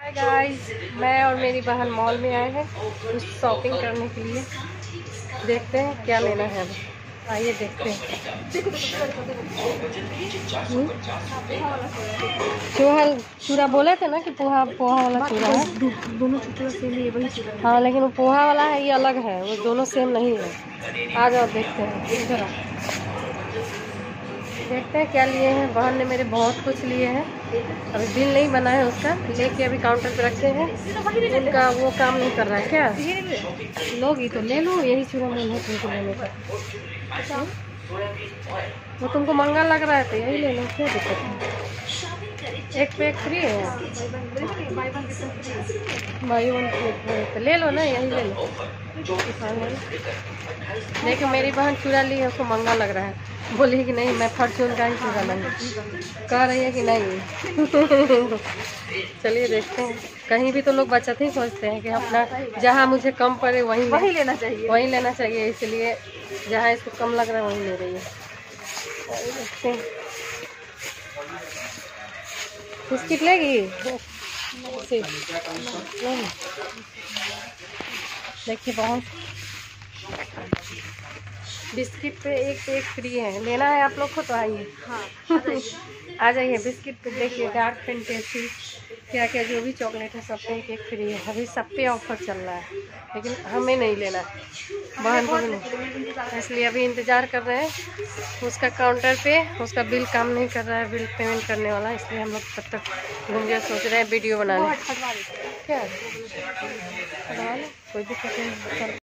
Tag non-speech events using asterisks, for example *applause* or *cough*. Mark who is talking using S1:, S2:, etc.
S1: Hi guys मैं और मेरी बहन मॉल में आए हैं कुछ शॉपिंग करने के लिए। देखते हैं क्या लेना है अब। आइए देखते हैं। हम्म? चूहा चूड़ा बोले थे ना कि पोहा पोहा वाला चूड़ा है?
S2: दोनों चुटला से लिए वही चुटला
S1: हाँ लेकिन वो पोहा वाला है ये अलग है वो दोनों सेम नहीं है। आ जाओ देखते हैं। देखते हैं क्या लिए हैं। बहन ने मेरे बहुत कुछ लिए हैं। अभी बिल नहीं बना है उसका। लेके अभी काउंटर पे रखे हैं। उनका वो काम नहीं कर रहा है क्या? लोगी तो ले लो, यही चूड़ा मन है तुमको लेने का। वो तुमको महँगा लग रहा है तो यही ले लो, क्या दिक्कत है? एक पे एक फ्री है। भाई वन तो ले लो ना, यही ले लो। ले लो। देखो मेरी बहन चूड़ा ली है, उसको महँगा लग रहा है। बोली कि नहीं मैं फॉर्चून का ही लूँगी। कह रही है कि नहीं। *laughs* चलिए देखते हैं। कहीं भी तो लोग बचत ही सोचते हैं कि अपना जहाँ मुझे कम पड़े वहीं
S2: वही लेना चाहिए।
S1: वहीं लेना चाहिए इसलिए जहाँ इसको कम लग रहा है वहीं ले रही है। देखते हैं। बिस्किट लेगी? देखिए बहुत बिस्किट पे एक एक फ्री है। लेना है आप लोग को तो आइए।
S2: हाँ *laughs*
S1: आ जाइए बिस्किट पे देखिए डार्क फैंटेसी क्या क्या जो भी चॉकलेट है सब पे एक एक फ्री है। अभी सब पे ऑफ़र चल रहा है लेकिन हमें नहीं लेना है। बहन को भी नहीं। इसलिए अभी इंतज़ार कर रहे हैं। उसका काउंटर पे उसका बिल काम नहीं कर रहा है बिल पेमेंट करने वाला इसलिए हम लोग तब तक घूम घूमने सोच रहे हैं वीडियो बनाने। क्या? कोई दिक्कत नहीं।